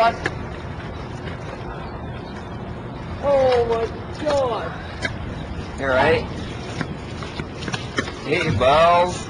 god! Oh my god! You alright? Hey, your balls.